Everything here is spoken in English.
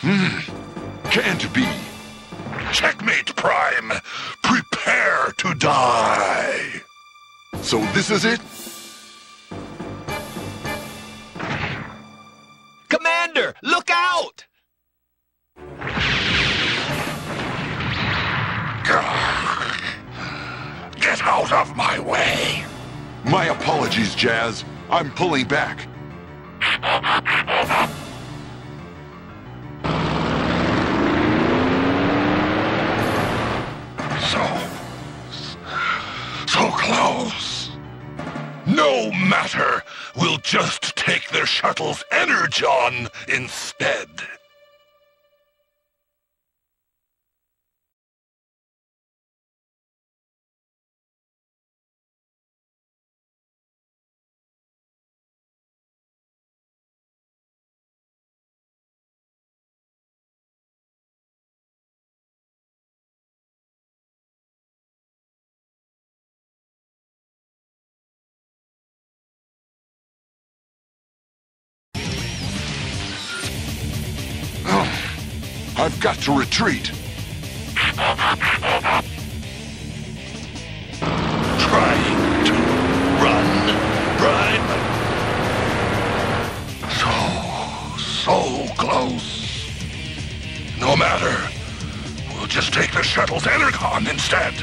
Hmm. Can't be. Checkmate, Prime. Prepare to die. So this is it? Commander, look out! Get out of my way. My apologies, Jazz. I'm pulling back. Close. No matter. We'll just take their shuttle's energon instead. I've got to retreat. Trying to run, Prime. So, so close. No matter. We'll just take the shuttle's energon instead.